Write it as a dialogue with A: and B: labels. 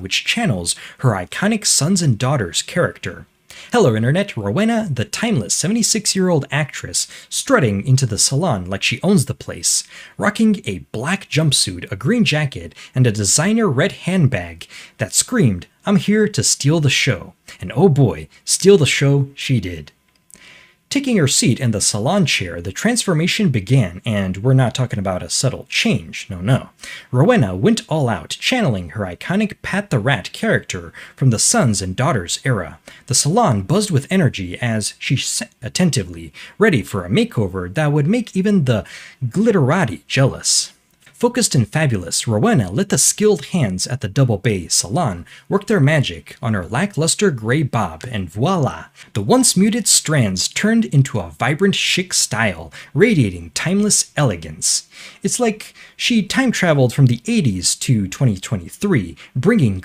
A: which channels her iconic sons and daughters character. Hello Internet, Rowena, the timeless 76 year old actress, strutting into the salon like she owns the place, rocking a black jumpsuit, a green jacket, and a designer red handbag that screamed, I'm here to steal the show. And oh boy, steal the show she did. Taking her seat in the salon chair, the transformation began, and we're not talking about a subtle change, no, no. Rowena went all out, channeling her iconic Pat the Rat character from the Sons and Daughters era. The salon buzzed with energy as she sat attentively, ready for a makeover that would make even the glitterati jealous. Focused and fabulous, Rowena let the skilled hands at the Double Bay salon work their magic on her lackluster gray bob, and voila! The once muted strands turned into a vibrant chic style, radiating timeless elegance. It's like she time traveled from the 80s to 2023, bringing